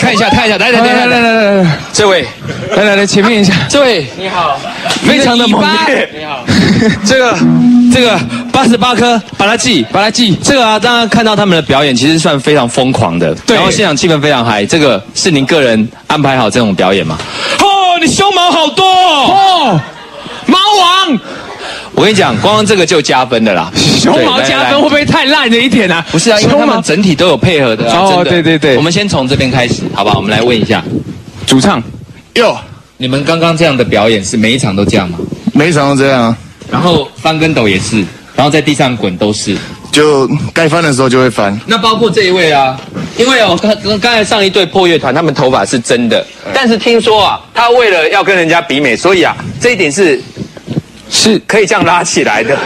看一下，看一下，来来来来来。来来，这位，来来来，前面一下，这位，你好，非常的猛烈，你好，这个这个八十八颗把它记，把它记，这个啊，大家看到他们的表演，其实算非常疯狂的，对。然后现场气氛非常嗨，这个是您个人安排好这种表演吗？哦，你胸毛好多。哦，毛王，我跟你讲，光光这个就加分的啦，胸毛对来来加分会不会太烂了一点啊？不是啊，因为他们整体都有配合的啊。对对对我们先从这边开始，好吧？我们来问一下，主唱，哟，你们刚刚这样的表演是每一场都这样吗？每一场都这样啊，然后翻跟斗也是，然后在地上滚都是。就该翻的时候就会翻。那包括这一位啊，因为哦，刚刚刚才上一对破乐团，他们头发是真的，但是听说啊，他为了要跟人家比美，所以啊，这一点是是可以这样拉起来的。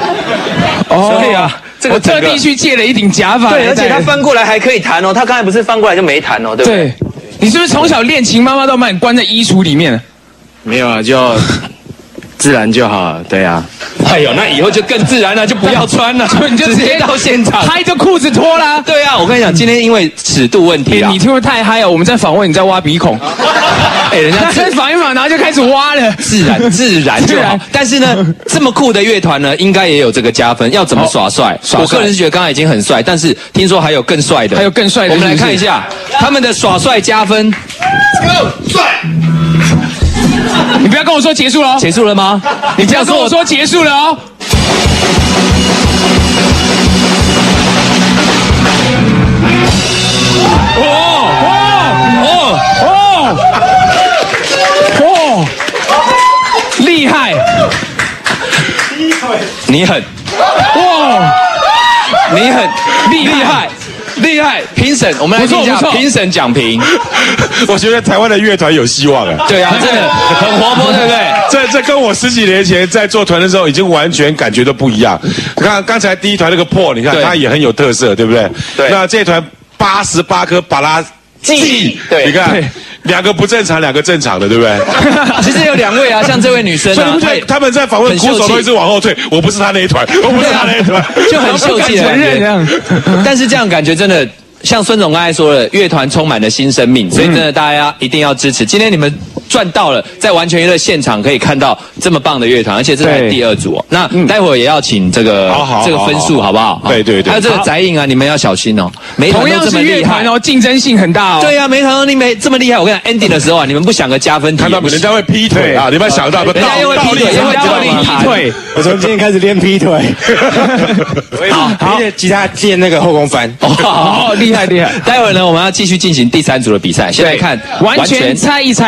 哦所以啊这个我特地去借了一顶假发对，而且他翻过来还可以弹哦，他刚才不是翻过来就没弹哦，对不对？对，你是不是从小练琴，妈妈都把你关在衣橱里面？没有啊，就自然就好了。对啊，哎呦，那以后就更自然了，就不要穿了，你 就直接到现场。嗨着裤子脱啦。对啊，我跟你讲，今天因为尺度问题啊，哎你听不太嗨啊，我们在访问，你在挖鼻孔。哎，人家他自 访一仿，然后就开始挖了。自然自然就好。但是呢，这么酷的乐团呢，应该也有这个加分。要怎么耍帅？耍帅我个人是觉得刚才已经很帅，但是听说还有更帅的，还有更帅的我们来看一下他们的耍帅加分，帅你不要跟我说结束了哦，结束了吗？你这样跟我说结束了哦。哦你很哇，你很厉害厉害厉害！评审，我们来听一下评审讲评。我觉得台湾的乐团有希望哎。对啊，真的很活泼，对不对？这这跟我十几年前在做团的时候，已经完全感觉都不一样。看刚才第一团那个破，你看对它也很有特色，对不对？对那这团八十八颗巴拉记对你看对两个不正常，两个正常的，对不对？其实有两位啊，像这位女生啊所以你不，觉得他们在访问很秀气鼓手都一直往后退？我不是他那一团，我不是他那一团，就很秀气的承认这感觉。但是这样感觉真的，像孙总刚才说的，乐团充满了新生命，所以真的大家一定要支持。今天你们赚到了，在完全娱乐现场可以看到这么棒的乐团，而且这是第二组哦。那待会儿也要请这个这个分数好好不好？对对对还有这个宅影啊，你们要小心哦。每一团都同样是这么厉害。乐团哦，竞争性很大哦。对呀、啊，每一团都你没这么厉害。我跟你讲，ending 的时候啊，你们不想个加分题看到人家会劈腿啊！你们想到不？人家又会劈腿，又会劈腿。我从今天开始练劈腿，好好，吉他练那个后空翻。哦，厉害厉害。待会儿呢，我们要继续进行第三组的比赛。先来看完全猜一猜。